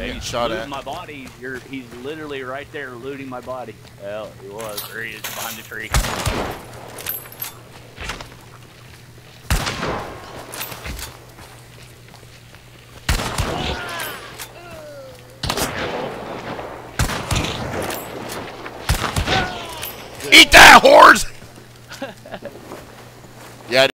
They ain't shot at. my body. You're, he's literally right there looting my body. Well, he was. There he is behind the tree. Eat that, whores! yeah,